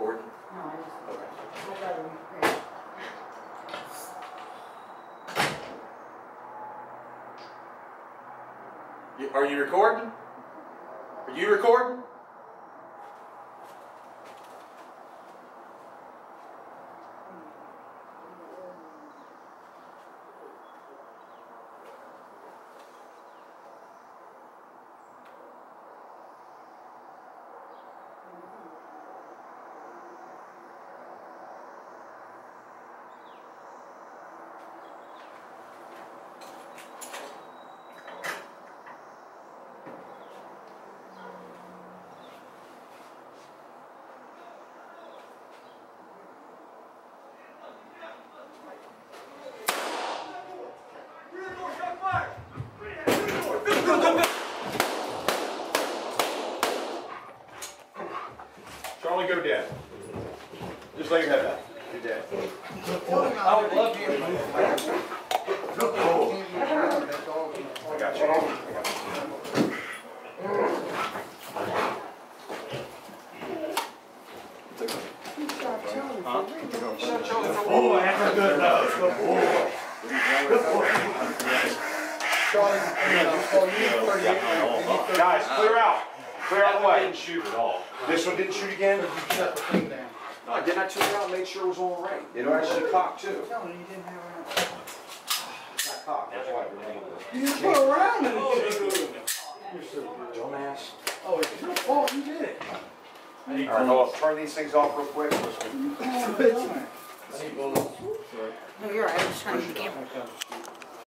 No, I just, Okay. I gotta read. You- Are you recording? Are you recording? Charlie, go dead. Just lay your head back. You're dead. I would love to. I got you. I got you. Oh, that's a good nose, good boy. Guys, clear out. Clear out the way. Didn't shoot at all. This one didn't shoot again? Shut the thing down. No, I did. I took it out and made sure it was on right. It actually cocked too. Tell me you didn't have It's not cocked, that's why. it. You didn't put around it. Oh, Dumbass. Oh, it's your fault, you did it. All right, hold up. Turn these things off real quick. Let's go. No, you're right, I was trying to get the camera.